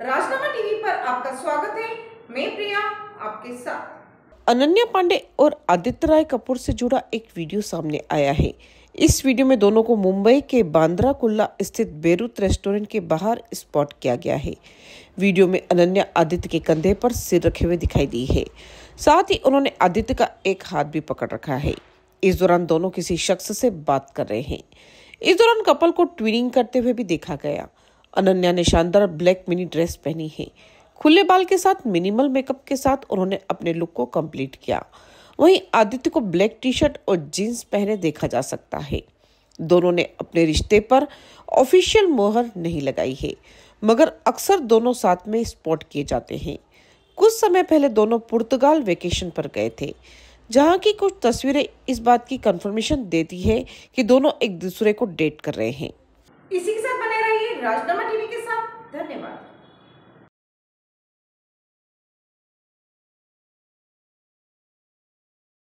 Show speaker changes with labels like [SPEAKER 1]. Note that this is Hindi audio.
[SPEAKER 1] पर आपका स्वागत है। मैं प्रिया, आपके साथ।
[SPEAKER 2] अनन्या पांडे और आदित्य राय कपूर से जुड़ा एक वीडियो सामने आया है। इस वीडियो में दोनों को मुंबई के बांद्रा कुल्ला स्थित बेरूत रेस्टोरेंट के बाहर स्पॉट किया गया है। वीडियो में अनन्या आदित्य के कंधे पर सिर रखे हुए दिखाई दी है। साथ ही उन्होंने आदित्य का एक हाथ भी पकड़ रखा है। इस दौरान दोनों किसी शख्स से बात कर रहे हैं। इस दौरान कपल को ट्विनिंग करते हुए भी देखा गया। अनन्या ने शानदार ब्लैक मिनी ड्रेस पहनी है। खुले बाल के साथ मिनिमल मेकअप के साथ उन्होंने अपने लुक को कंप्लीट किया। वहीं आदित्य को ब्लैक टी शर्ट और जीन्स पहने देखा जा सकता है। दोनों ने अपने रिश्ते पर ऑफिशियल मोहर नहीं लगाई है, मगर अक्सर दोनों साथ में स्पॉट किए जाते हैं। कुछ समय पहले दोनों पुर्तगाल वेकेशन पर गए थे, जहाँ की कुछ तस्वीरें इस बात की कंफर्मेशन देती है कि दोनों एक दूसरे को डेट कर रहे हैं
[SPEAKER 1] इसी के साथ बने रहिए राजनामा टीवी के